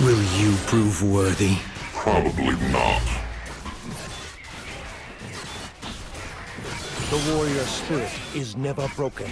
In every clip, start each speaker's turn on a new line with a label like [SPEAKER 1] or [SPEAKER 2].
[SPEAKER 1] Will you prove worthy?
[SPEAKER 2] Probably not.
[SPEAKER 3] The warrior spirit is never broken.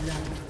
[SPEAKER 4] Blood.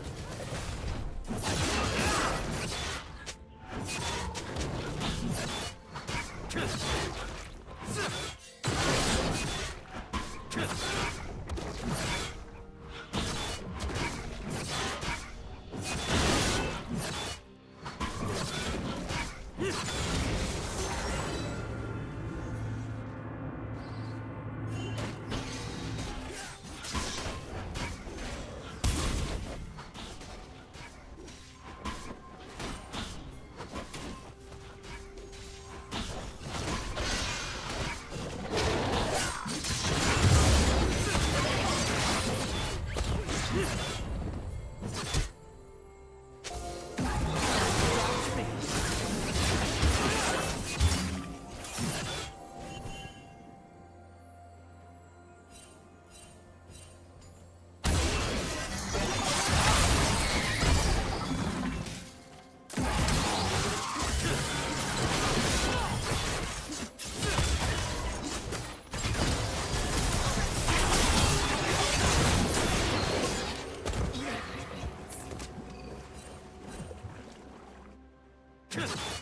[SPEAKER 4] Huh.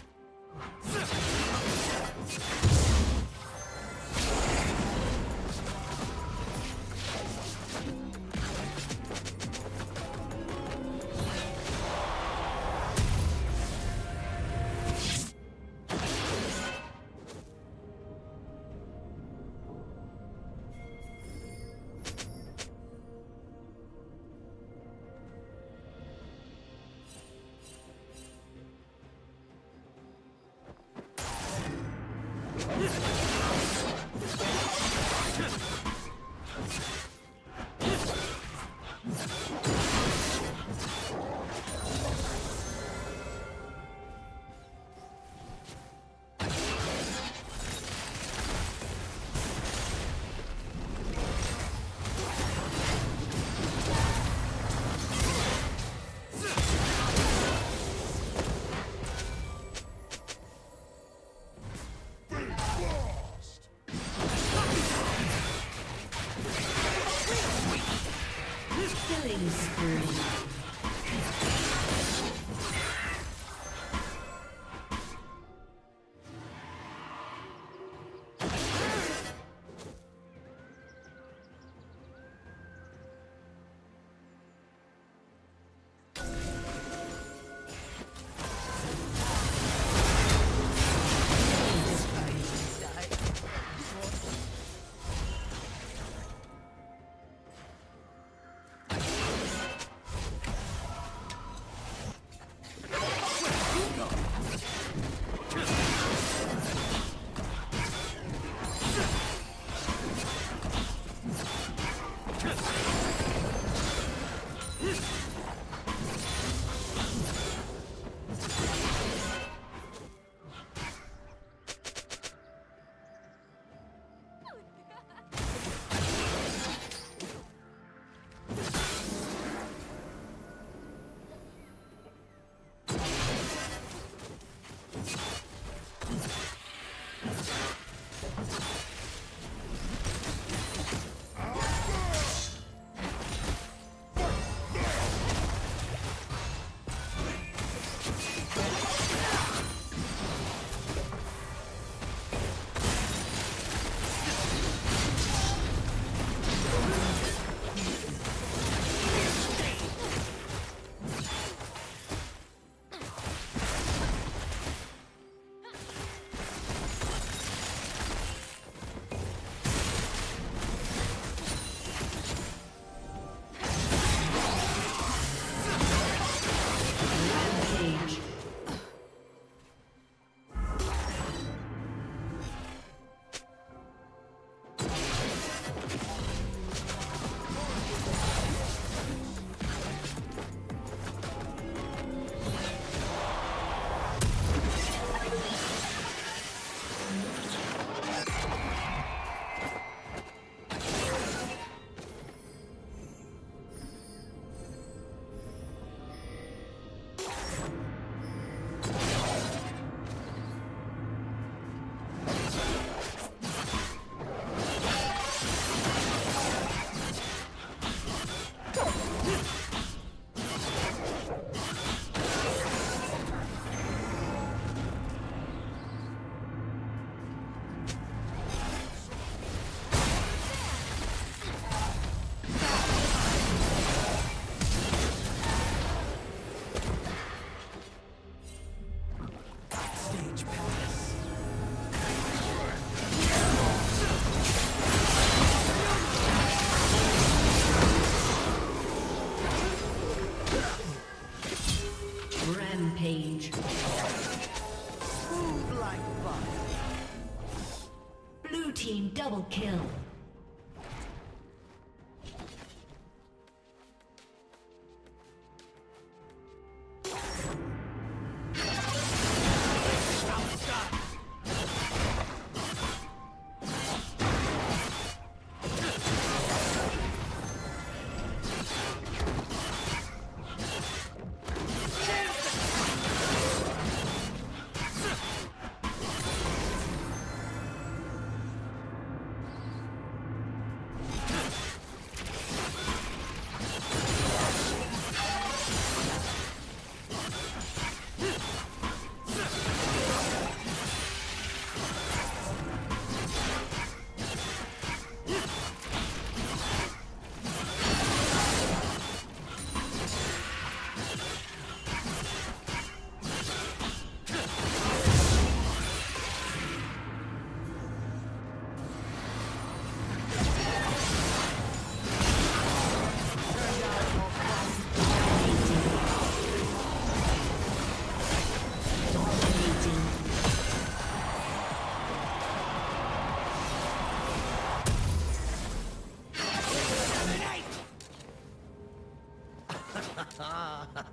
[SPEAKER 4] さあ。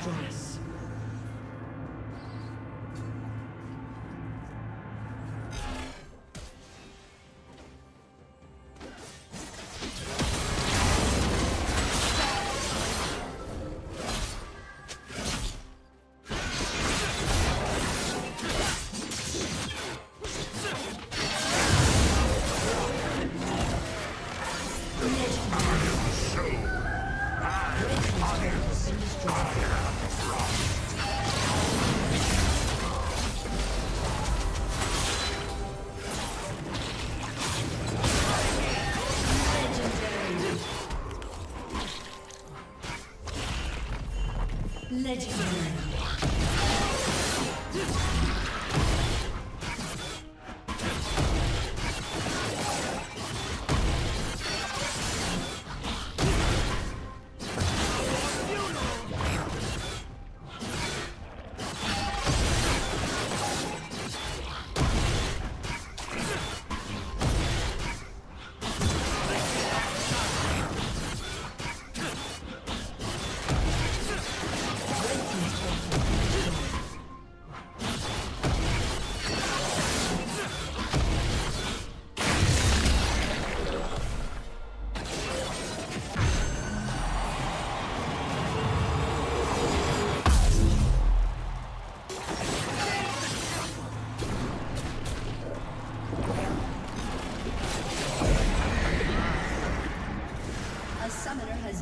[SPEAKER 4] strong. Legendary.